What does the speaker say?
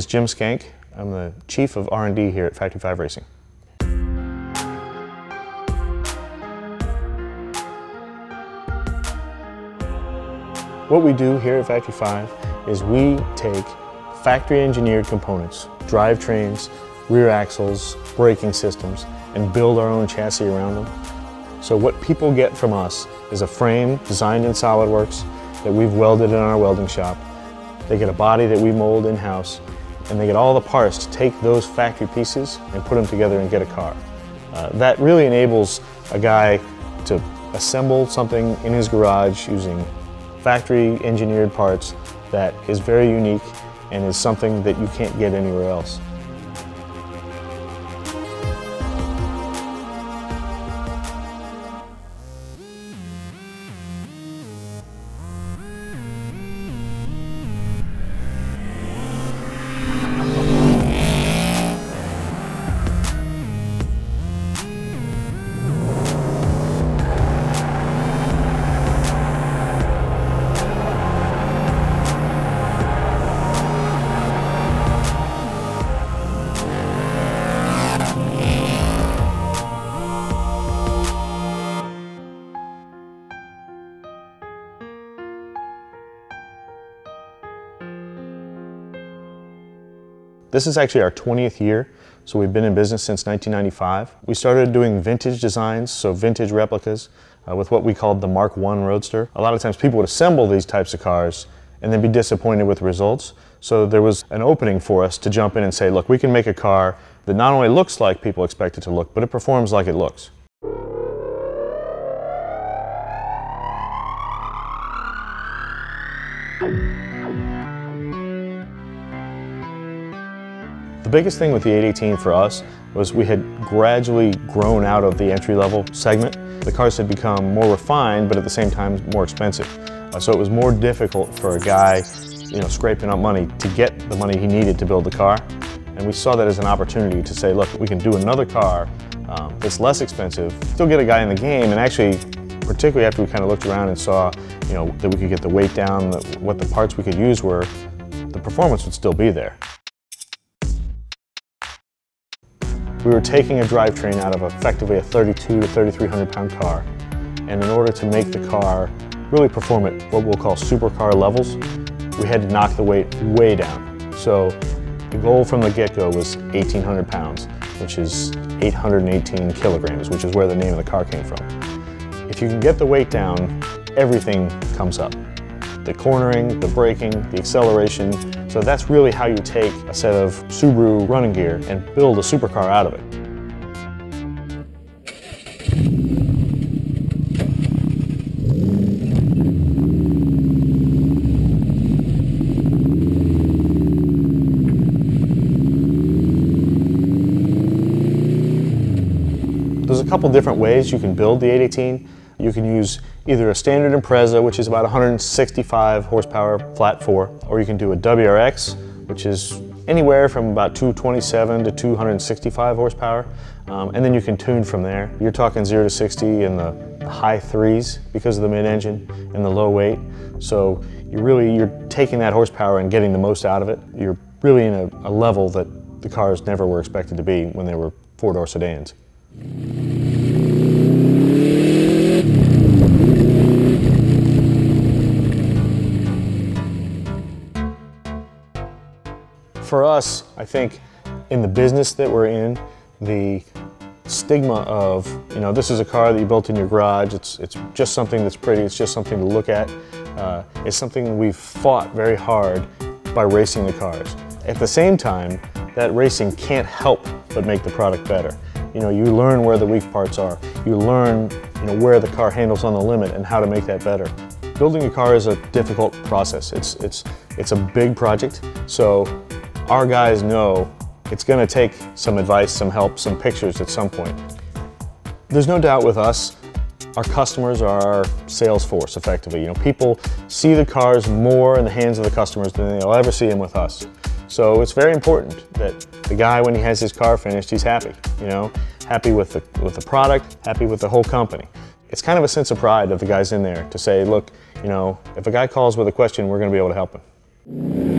is Jim Schenck. I'm the Chief of R&D here at Factory 5 Racing. What we do here at Factory 5 is we take factory engineered components, drivetrains, rear axles, braking systems, and build our own chassis around them. So what people get from us is a frame designed in SolidWorks that we've welded in our welding shop. They get a body that we mold in-house, and they get all the parts to take those factory pieces and put them together and get a car. Uh, that really enables a guy to assemble something in his garage using factory engineered parts that is very unique and is something that you can't get anywhere else. This is actually our 20th year, so we've been in business since 1995. We started doing vintage designs, so vintage replicas, uh, with what we called the Mark I Roadster. A lot of times people would assemble these types of cars and then be disappointed with the results. So there was an opening for us to jump in and say, look, we can make a car that not only looks like people expect it to look, but it performs like it looks. The biggest thing with the 818 for us was we had gradually grown out of the entry-level segment. The cars had become more refined, but at the same time more expensive. Uh, so it was more difficult for a guy, you know, scraping up money to get the money he needed to build the car. And we saw that as an opportunity to say, look, we can do another car um, that's less expensive, still get a guy in the game, and actually, particularly after we kind of looked around and saw, you know, that we could get the weight down, the, what the parts we could use were, the performance would still be there. We were taking a drivetrain out of effectively a 32 to 3,300 pound car. And in order to make the car really perform at what we'll call supercar levels, we had to knock the weight way down. So the goal from the get-go was 1,800 pounds, which is 818 kilograms, which is where the name of the car came from. If you can get the weight down, everything comes up. The cornering, the braking, the acceleration, so that's really how you take a set of Subaru running gear and build a supercar out of it. There's a couple different ways you can build the 818. You can use either a standard Impreza, which is about 165 horsepower flat four, or you can do a WRX, which is anywhere from about 227 to 265 horsepower, um, and then you can tune from there. You're talking 0 to 60 in the, high threes because of the mid-engine and the low weight. So you're really, you're taking that horsepower and getting the most out of it. You're really in a, a level that the cars never were expected to be when they were four-door sedans. For us, I think in the business that we're in, the stigma of, you know, this is a car that you built in your garage, it's, it's just something that's pretty, it's just something to look at, uh, is something we've fought very hard by racing the cars. At the same time, that racing can't help but make the product better. You know, you learn where the weak parts are. You learn, you know, where the car handles on the limit and how to make that better. Building a car is a difficult process. It's, it's, it's a big project, so our guys know it's going to take some advice, some help, some pictures at some point. There's no doubt with us, our customers are our sales force effectively. You know, people see the cars more in the hands of the customers than they'll ever see them with us. So it's very important that the guy, when he has his car finished, he's happy. You know, happy with the with the product, happy with the whole company. It's kind of a sense of pride of the guys in there to say, look, you know, if a guy calls with a question, we're going to be able to help him.